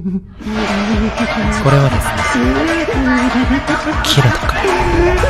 これはですね切ラだか。ら